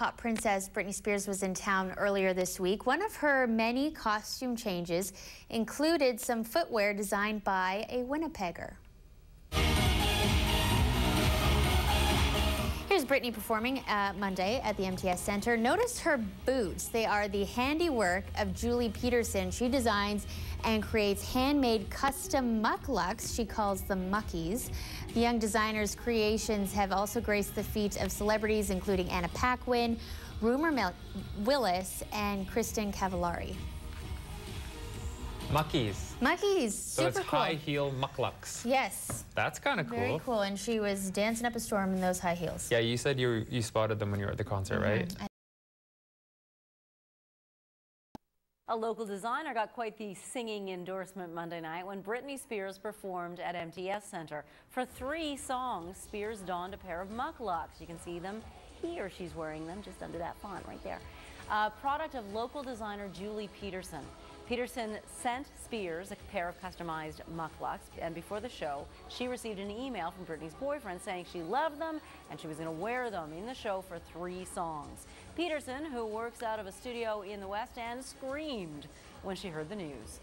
pop princess Britney Spears was in town earlier this week. One of her many costume changes included some footwear designed by a Winnipegger. Britney performing uh, Monday at the MTS Center. Notice her boots. They are the handiwork of Julie Peterson. She designs and creates handmade custom mukluks. She calls them muckies. The young designer's creations have also graced the feet of celebrities including Anna Paquin, Rumer Mel Willis, and Kristin Cavallari. Muckies. Muckies. So Super it's cool. high heel mukluks. Yes. That's kind of cool. Very cool. And she was dancing up a storm in those high heels. Yeah, you said you you spotted them when you were at the concert, Mm-hmm. right? A local designer got quite the singing endorsement Monday night when Britney Spears performed at MTS Center. For three songs, Spears donned a pair of mukluks. You can see them here. She's wearing them just under that font right there. A product of local designer Julie Peterson. Peterson sent Spears a pair of customized mukluks, and before the show, she received an email from Britney's boyfriend saying she loved them and she was going to wear them in the show for three songs. Peterson, who works out of a studio in the West End, screamed when she heard the news.